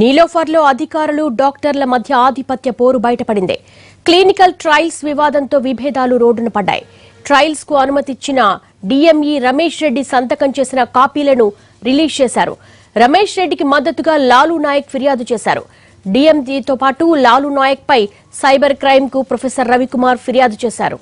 నీలోఫర్లో అధికారులు డాక్టర్ల మధ్య ఆధిపత్య పోరు బయటపడింది. క్లినికల్ ట్రయల్స్ వివాదంతో విభేదాలు రోడ్డున పడ్డాయి. ట్రయల్స్కు అనుమతిచ్చిన డిఎంఈ రమేష్ రెడ్డి సంతకం చేసిన కాపీలను రిలీజ్ చేశారు. రమేష్ రెడ్డికి మద్దతుగా లాలు నాయక్ ఫిర్యాదు చేశారు. డిఎంఈతో పాటు లాలు నాయక్ పై సైబర్ క్రైమ్కు ప్రొఫెసర్ రవికుమార్ ఫిర్యాదు చేశారు.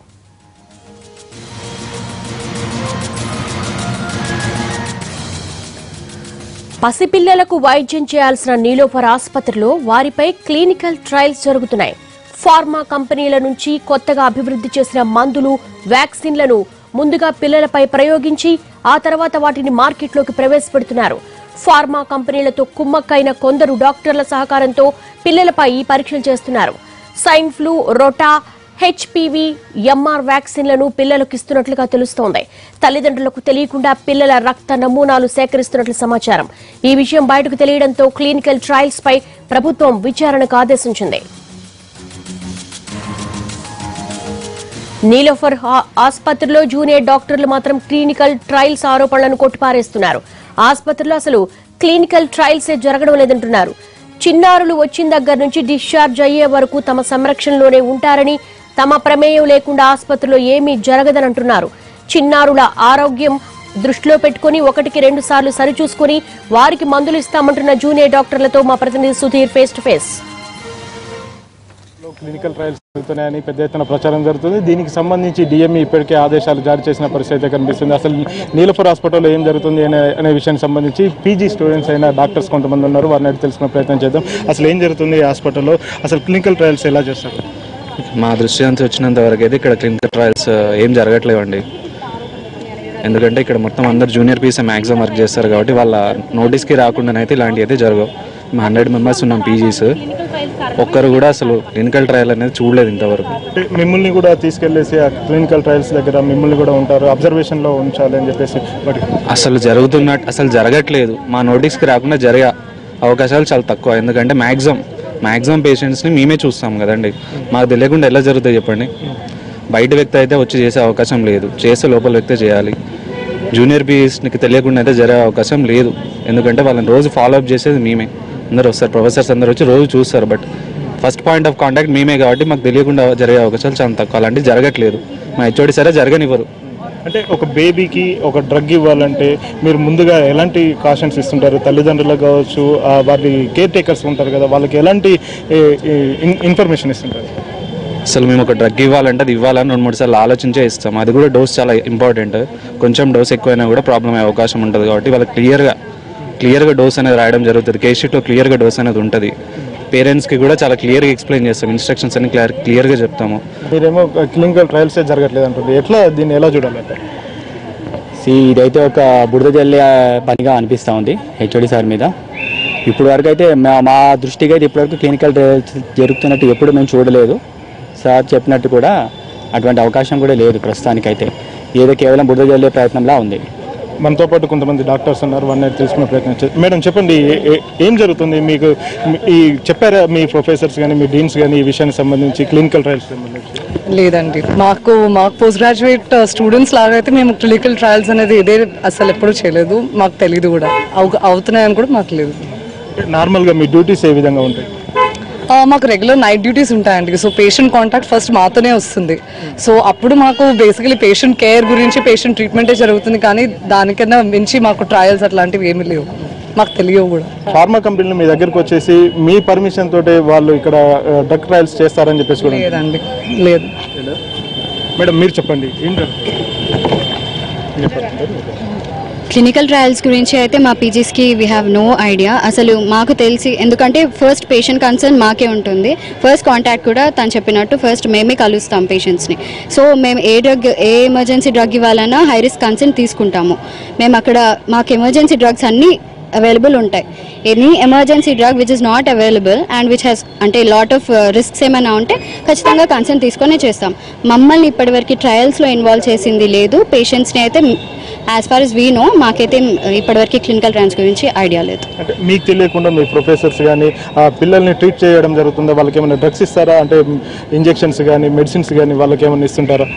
పసిపిల్లలకు వైద్యం చేయాల్సిన నీలోఫర్ ఆసుపత్రిలో వారిపై క్లినికల్ ట్రయల్స్ జరుగుతున్నాయి. ఫార్మా కంపెనీల నుంచి కొత్తగా అభివృద్ధి చేసిన మందులు వ్యాక్సిన్లను ముందుగా పిల్లలపై ప్రయోగించి ఆ తర్వాత వాటిని మార్కెట్లోకి ప్రవేశపెడుతున్నారు. ఫార్మా కంపెనీలతో కుమ్మక్కైన కొందరు డాక్టర్ల సహకారంతో పిల్లలపై ఈ పరీక్షలు చేస్తున్నారు. Swine flu rota HPV MR వ్యాక్సిన్లను పిల్లలకు ఇస్తున్నట్లుగా తెలుస్తోంది. తల్లిదండ్రులకు తెలియకుండా పిల్లల రక్త నమూనాలు సేకరిస్తున్నట్లు సమాచారం. ఈ విషయం బయటకు తెలియడంతో క్లినికల్ ట్రయల్స్ పై ప్రభుత్వం విచారణకు ఆదేశించింది. నీలోఫర్ ఆసుపత్రిలో జూనియర్ డాక్టర్లు మాత్రం క్లినికల్ ట్రయల్స్ ఆరోపణలను కొట్టిపారేస్తున్నారు. ఆసుపత్రిలో అసలు క్లినికల్ ట్రయల్సే జరగడం లేదంటున్నారు. చిన్నారులు వచ్చిన దగ్గర నుంచి డిశ్చార్జ్ అయ్యే వరకు తమ సంరక్షణలోనే ఉంటారని తమ ప్రమేయం లేకుండా ఆసుపత్రిలో ఏమీ జరగదనంటున్నారు. చిన్నారుల ఆరోగ్యం దృష్టిలో పెట్టుకుని ఒకటికి రెండు సార్లు సరిచూసుకుని వారికి మందులు ఇస్తామంటున్న జూనియర్ డాక్టర్లతో మా ప్రతినిధి సుధీర్ ఫేస్ టు ఫేస్లో క్లినికల్ ట్రయల్స్ జరుగుతున్నాయని పెద్ద ఎత్తున ప్రచారం జరుగుతుంది. దీనికి సంబంధించి డిఎంఈ ఇప్పటికే ఆదేశాలు జారీ చేసిన పరిస్థితి అయితే కనిపిస్తుంది. అసలు నీలపూర్ హాస్పిటల్లో ఏం జరుగుతుంది అనే అనే విషయానికి సంబంధించి పీజీ స్టూడెంట్స్ అయిన డాక్టర్స్ కొంతమంది ఉన్నారు. వారిని తెలుసుకునే ప్రయత్నం చేద్దాం. అసలు ఏం జరుగుతుంది ఈ హాస్పిటల్లో? అసలు క్లినికల్ ట్రయల్స్ ఎలా చేస్తారు? మా దృష్టి వచ్చినంత వరకు అయితే ఇక్కడ క్లినికల్ ట్రయల్స్ ఏం జరగట్లేవండి. ఎందుకంటే ఇక్కడ మొత్తం అందరు జూనియర్ పీసే మ్యాక్సిమం వర్క్ చేస్తారు కాబట్టి వాళ్ళ నోటీస్కి రాకుండానైతే ఇలాంటివి అయితే జరగవు. మా హండ్రెడ్ మెంబర్స్ ఉన్నాం పీజీస్ ఒక్కరు కూడా అసలు క్లినికల్ ట్రయల్ అనేది చూడలేదు ఇంతవరకు. మిమ్మల్ని కూడా తీసుకెళ్ళేసి ఆ క్లినికల్ ట్రయల్స్ దగ్గర మిమ్మల్ని కూడా ఉంటారు అబ్జర్వేషన్లో ఉంచాలి అని చెప్పేసి. బట్ అసలు జరుగుతున్నట్టు అసలు జరగట్లేదు. మా నోటీస్కి రాకుండా జరిగే అవకాశాలు చాలా తక్కువ. ఎందుకంటే మ్యాక్సిమం మ్యాక్సిమం పేషెంట్స్ని మేమే చూస్తాం కదండి. మాకు తెలియకుండా ఎలా జరుగుతాయి చెప్పండి. బయట వ్యక్తి అయితే వచ్చి చేసే అవకాశం లేదు. చేసే లోపల వ్యక్తే చేయాలి. జూనియర్ పీఎస్కి తెలియకుండా అయితే జరిగే అవకాశం లేదు. ఎందుకంటే వాళ్ళని రోజు ఫాలో అప్ చేసేది మేమే. అందరూ వస్తారు. ప్రొఫెసర్స్ అందరూ వచ్చి రోజు చూస్తారు. But first point of contact మేమే కాబట్టి మాకు తెలియకుండా జరిగే అవకాశాలు చాలా తక్కువ. అలాంటివి జరగట్లేదు. మా హెచ్ఓడి సరే జరగనివ్వరు. అంటే ఒక బేబీకి ఒక డ్రగ్ ఇవ్వాలంటే మీరు ముందుగా ఎలాంటి కాషన్స్ ఇస్తుంటారు? తల్లిదండ్రులకు కావచ్చు వారి కేర్ టేకర్స్ ఉంటారు కదా వాళ్ళకి ఎలాంటి ఇన్ఫర్మేషన్ ఇస్తుంటారు? అసలు మేము ఒక డ్రగ్ ఇవ్వాలంటే అది ఇవ్వాలని రెండు మూడు సార్లు ఆలోచించే ఇస్తాం. అది కూడా డోస్ చాలా ఇంపార్టెంట్ కొంచెం డోస్ ఎక్కువైనా కూడా ప్రాబ్లం అయ్యే అవకాశం ఉంటుంది కాబట్టి వాళ్ళకి క్లియర్గా క్లియర్గా డోస్ అనేది రాయడం జరుగుతుంది. కేసీట్లో క్లియర్గా డోస్ అనేది ఉంటుంది. పేరెంట్స్కి కూడా చాలా క్లియర్గా ఎక్స్ప్లెయిన్ చేస్తాం. ఇన్స్ట్రక్షన్స్ అన్ని క్లియర్ క్లియర్గా చెప్తాము. మీరేమో క్లినికల్ ట్రయల్స్ జరగట్లేదు అంటుంది ఎట్లా దీన్ని ఎలా చూడాలంటే? సి ఇదైతే ఒక బురద జల్లే పనిగా అనిపిస్తూ ఉంది హెచ్ఓడి సార్ మీద. ఇప్పుడు వరకు అయితే మా మా దృష్టికి అయితే ఇప్పటివరకు క్లినికల్ ట్రయల్స్ జరుగుతున్నట్టు ఎప్పుడు మేము చూడలేదు. సార్ చెప్పినట్టు కూడా అటువంటి అవకాశం కూడా లేదు ప్రస్తుతానికైతే. ఏదో కేవలం బురద జల్లే ప్రయత్నంలా ఉంది. మనతో పాటు కొంతమంది డాక్టర్స్ ఉన్నారు. వన్ తెలుసుకునే ప్రయత్నం మేడం చెప్పండి ఏ- జరుగుతుంది? మీకు ఈ చెప్పారా మీ ప్రొఫెసర్స్ కానీ మీ డీన్స్ కానీ ఈ విషయానికి సంబంధించి క్లినికల్ ట్రయల్స్ సంబంధించి? లేదండి. మాకు మాకు పోస్ట్ గ్రాడ్యుయేట్ స్టూడెంట్స్ లాగా అయితే మేము క్లినికల్ ట్రయల్స్ అనేది ఇదే అసలు ఎప్పుడూ చేయలేదు. మాకు తెలియదు కూడా. అవు- అవుతున్నాయని కూడా మాకు లేదు నార్మల్గా మీ డ్యూటీస్ ఏ విధంగా ఉంటాయి? మాకు రెగ్యులర్ నైట్ డ్యూటీస్ ఉంటాయండి. సో పేషెంట్ కాంటాక్ట్ ఫస్ట్ మాతోనే వస్తుంది. సో అప్పుడు మాకు బేసికలీ పేషెంట్ కేర్ గురించి పేషెంట్ ట్రీట్మెంటే జరుగుతుంది కానీ దానికన్నా మించి మాకు ట్రయల్స్ అట్లాంటివి ఏమీ లేవు. మాకు తెలియవు కూడా. ఫార్మా కంపెనీలు మీ దగ్గరకు వచ్చేసి మీ పర్మిషన్ తోటే వాళ్ళు ఇక్కడ డ్రగ్ ట్రయల్స్ చేస్తారని చెప్పేసి కూడా. లేదండి. లేదు. మేడం మీరు చెప్పండి. ఏం జరుగుతుంది క్లినికల్ ట్రయల్స్ గురించి అయితే మా పీజీస్కి వీ హ్యావ్ నో ఐడియా అసలు మాకు తెలిసి ఎందుకంటే ఫస్ట్ పేషెంట్ కన్సర్న్ మాకే ఉంటుంది. ఫస్ట్ కాంటాక్ట్ కూడా తను చెప్పినట్టు ఫస్ట్ మేమే కలుస్తాం పేషెంట్స్ని సో మేము ఏ డ్రగ్ ఏ ఎమర్జెన్సీ డ్రగ్ ఇవ్వాలన్నా హై రిస్క్ కన్సర్న్ తీసుకుంటాము. మేము అక్కడ మాకు ఎమర్జెన్సీ డ్రగ్స్ అన్నీ అవైలబుల్ ఉంటాయి. Any emergency drug which is not available and which has అంటే లాట్ ఆఫ్ రిస్క్స్ ఏమైనా ఉంటే ఖచ్చితంగా కన్సర్న్ తీసుకొనే చేస్తాం. మమ్మల్ని ఇప్పటివరకు ట్రయల్స్లో ఇన్వాల్వ్ చేసింది లేదు. పేషెంట్స్ని అయితే as far as we know మాకైతే uh, ఇప్పటివరకు క్లినికల్ ట్రయల్స్ గురించి ఐడియా లేదు. అంటే మీకు తెలియకుండా మీ ప్రొఫెసర్స్ కానీ పిల్లల్ని ట్రీట్ చేయడం జరుగుతుందా? వాళ్ళకి ఏమైనా డ్రగ్స్ ఇస్తారా? అంటే ఇంజెక్షన్స్ కానీ మెడిసిన్స్ కానీ వాళ్ళకి ఏమైనా ఇస్తుంటారా?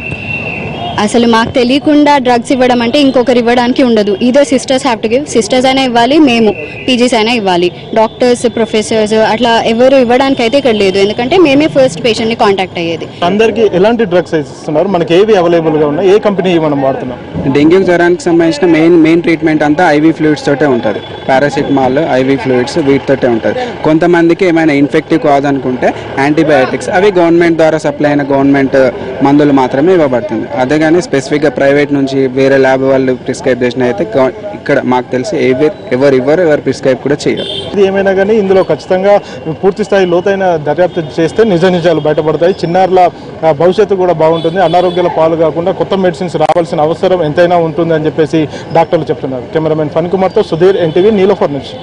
అసలు మాకు తెలియకుండా డ్రగ్స్ ఇవ్వడం అంటే ఇంకొకరు ఇవ్వడానికి ఉండదు. ఇదే sisters have to give sisters అయినా ఇవ్వాలి మేము పీజీస్ అయినా ఇవ్వాలి. డాక్టర్స్ ప్రొఫెసర్స్ అట్లా ఎవరు ఇవ్వడానికి అయితే ఇక్కడ లేదు. ఎందుకంటే మేమే ఫస్ట్ పేషెంట్ని కాంటాక్ట్ అయ్యేది. అందరికీ ఎలాంటి డ్రగ్స్ ఇస్తున్నారు? మనకి ఏవి అవైలబుల్గా ఉన్నాయి? ఏ కంపెనీ మనం వాడుతున్నాం? డెంగ్యూ జ్వరానికి సంబంధించిన మెయిన్ మెయిన్ ట్రీట్మెంట్ అంతా ఐవీ ఫ్లూయిడ్స్ తోటే ఉంటుంది. పారాసిటమాల్ ఐవీ ఫ్లూయిడ్స్ వీటితోటే ఉంటుంది. కొంతమందికి ఏమైనా ఇన్ఫెక్టివ్ కాదు అనుకుంటే యాంటీబయాటిక్స్. అవి గవర్నమెంట్ ద్వారా సప్లై అయిన గవర్నమెంట్ మందులు మాత్రమే ఇవ్వబడుతుంది. అదే కానీ స్పెసిఫిక్గా ప్రైవేట్ నుంచి వేరే ల్యాబ్ వాళ్ళు ప్రిస్క్రైబ్ చేసిన అయితే ఇక్కడ మాకు తెలిసి ఎవరు ఎవరు ఇవ్వరు ఎవరు ప్రిస్క్రైబ్ కూడా చేయరు. ఇది ఏమైనా కానీ ఇందులో ఖచ్చితంగా పూర్తి స్థాయి లోతైన దర్యాప్తు చేస్తే నిజ నిజాలు బయటపడతాయి. చిన్నారుల భవిష్యత్తు కూడా బాగుంటుంది. అనారోగ్యాల పాలు కాకుండా కొత్త మెడిసిన్స్ రావాల్సిన అవసరం ఎంతైనా ఉంటుందని చెప్పేసి డాక్టర్లు చెప్తున్నారు. కెమెరామెన్ ఫన్ కుమార్తో సుధీర్ ఎన్టీవీ నీలోఫర్ నుంచి